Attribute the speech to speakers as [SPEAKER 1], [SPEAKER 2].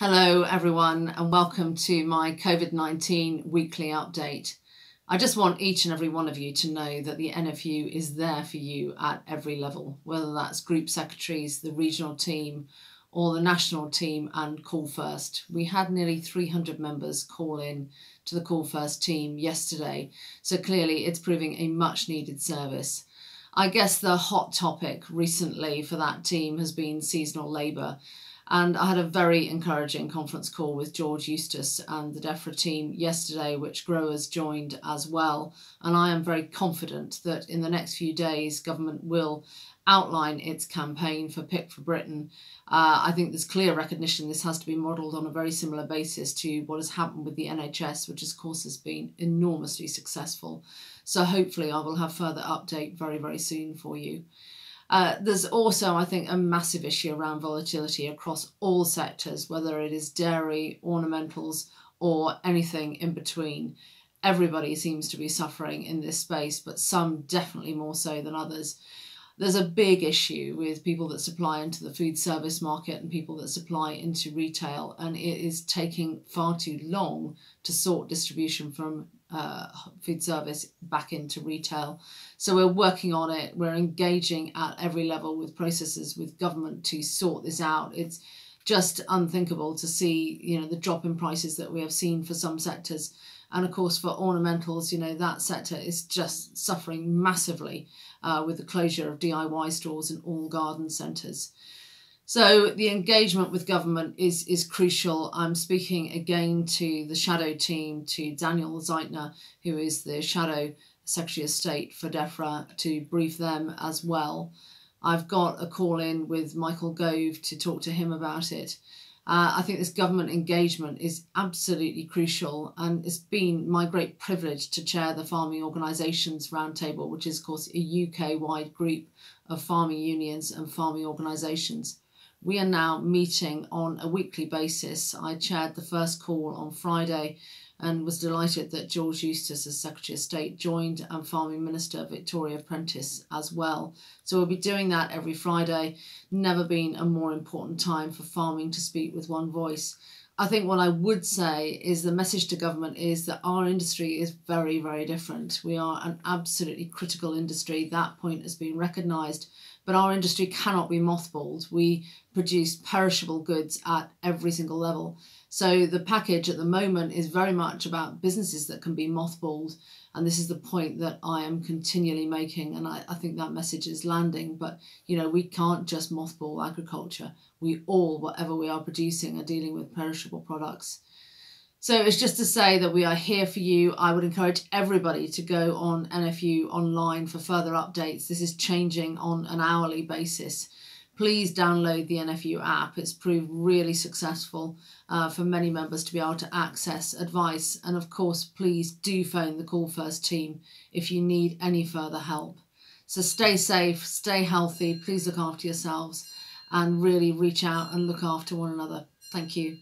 [SPEAKER 1] Hello, everyone, and welcome to my COVID 19 weekly update. I just want each and every one of you to know that the NFU is there for you at every level, whether that's group secretaries, the regional team, or the national team and Call First. We had nearly 300 members call in to the Call First team yesterday, so clearly it's proving a much needed service. I guess the hot topic recently for that team has been seasonal labour. And I had a very encouraging conference call with George Eustice and the DEFRA team yesterday, which growers joined as well. And I am very confident that in the next few days, government will outline its campaign for Pick for Britain. Uh, I think there's clear recognition this has to be modelled on a very similar basis to what has happened with the NHS, which of course has been enormously successful. So hopefully I will have further update very, very soon for you. Uh, there's also, I think, a massive issue around volatility across all sectors, whether it is dairy, ornamentals, or anything in between. Everybody seems to be suffering in this space, but some definitely more so than others. There's a big issue with people that supply into the food service market and people that supply into retail, and it is taking far too long to sort distribution from uh, food service back into retail. So we're working on it. We're engaging at every level with processes, with government to sort this out. It's just unthinkable to see, you know, the drop in prices that we have seen for some sectors. And of course, for ornamentals, you know, that sector is just suffering massively uh, with the closure of DIY stores and all garden centres. So the engagement with government is is crucial. I'm speaking again to the shadow team, to Daniel Zeichner, who is the shadow Secretary of State for DEFRA, to brief them as well. I've got a call in with Michael Gove to talk to him about it. Uh, I think this government engagement is absolutely crucial, and it's been my great privilege to chair the Farming Organisations Roundtable, which is, of course, a UK wide group of farming unions and farming organisations. We are now meeting on a weekly basis. I chaired the first call on Friday and was delighted that George Eustice, as Secretary of State, joined and Farming Minister Victoria Prentice as well. So we'll be doing that every Friday. Never been a more important time for farming to speak with one voice. I think what I would say is the message to government is that our industry is very, very different. We are an absolutely critical industry. That point has been recognised, but our industry cannot be mothballed. We produce perishable goods at every single level. So the package at the moment is very much about businesses that can be mothballed. And this is the point that I am continually making. And I, I think that message is landing. But, you know, we can't just mothball agriculture. We all, whatever we are producing, are dealing with perishable products. So it's just to say that we are here for you. I would encourage everybody to go on NFU online for further updates. This is changing on an hourly basis please download the NFU app. It's proved really successful uh, for many members to be able to access advice. And of course, please do phone the Call First team if you need any further help. So stay safe, stay healthy, please look after yourselves and really reach out and look after one another. Thank you.